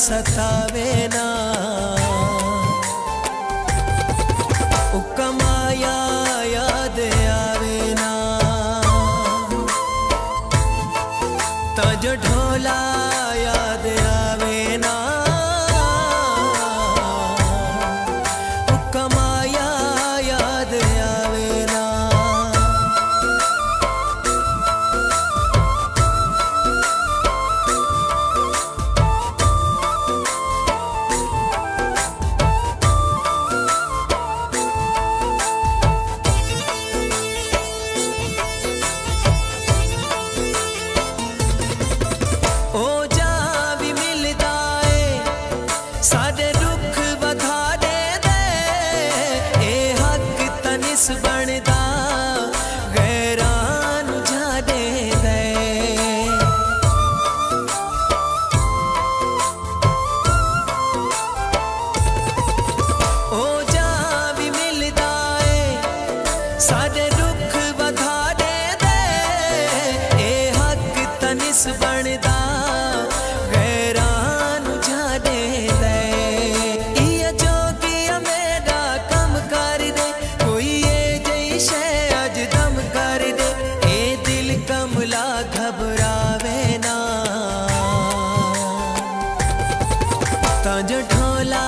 ਸਤਾਵੇ ਨਾ ਹੁਕਮ ਆਇਆ ਯਾਦ ਆਵੇ ਨਾ ਤਾਂ ਜੋ ਢੋਲਾ ਯਾਦ ਬਣਦਾ ਗੈਰਾਂ ਨੂੰ ਜਾਣੇ ਲੈ। ਇਹ ਜੋ ਕੰਮ ਕਰ ਦੇ ਕੋਈ ਇਹ ਜਈ ਕਰ ਦੇ ਇਹ ਦਿਲ ਕਮਲਾ ਘਬਰਾਵੇ ਨਾ। ਤਾਂ ਜੋ ਢੋਲਾ